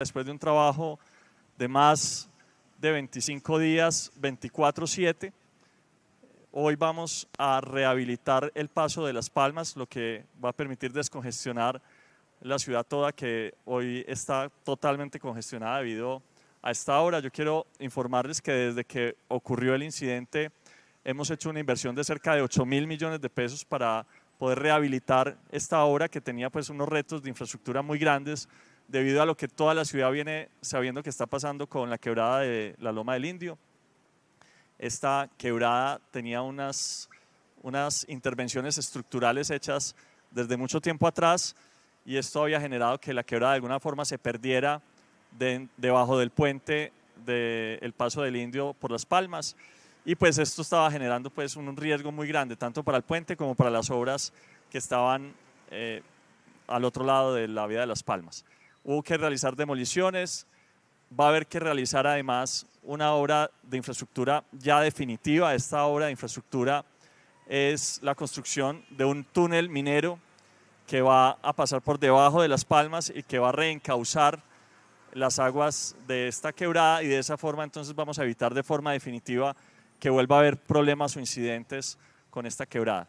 Después de un trabajo de más de 25 días, 24-7, hoy vamos a rehabilitar el paso de Las Palmas, lo que va a permitir descongestionar la ciudad toda que hoy está totalmente congestionada debido a esta obra. Yo quiero informarles que desde que ocurrió el incidente hemos hecho una inversión de cerca de 8 mil millones de pesos para poder rehabilitar esta obra que tenía pues unos retos de infraestructura muy grandes debido a lo que toda la ciudad viene sabiendo que está pasando con la quebrada de la Loma del Indio. Esta quebrada tenía unas, unas intervenciones estructurales hechas desde mucho tiempo atrás y esto había generado que la quebrada de alguna forma se perdiera debajo del puente del Paso del Indio por Las Palmas y pues esto estaba generando pues un riesgo muy grande tanto para el puente como para las obras que estaban eh, al otro lado de la vía de Las Palmas hubo que realizar demoliciones, va a haber que realizar además una obra de infraestructura ya definitiva. Esta obra de infraestructura es la construcción de un túnel minero que va a pasar por debajo de las palmas y que va a reencauzar las aguas de esta quebrada y de esa forma entonces vamos a evitar de forma definitiva que vuelva a haber problemas o incidentes con esta quebrada.